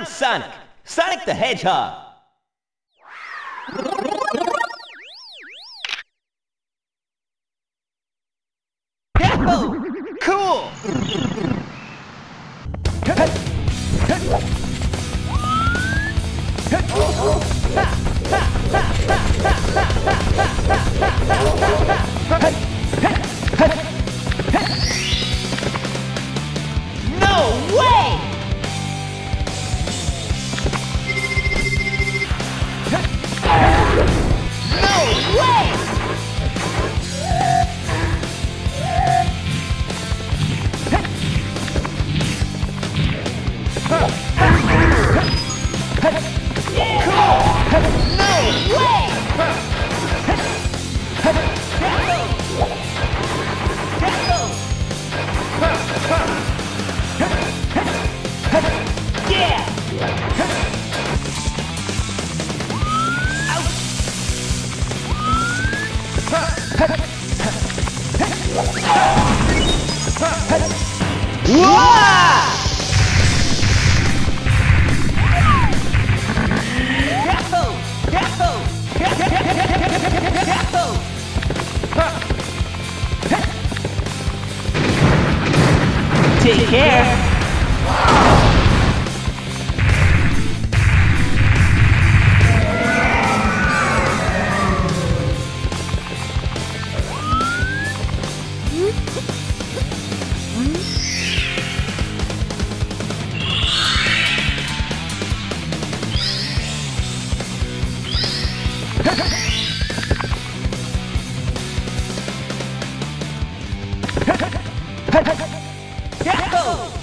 I'm Sonic. Sonic the Hedgehog. Cool! Whoa! Yahoo! Yahoo! Yahoo! Take care. Yahoo!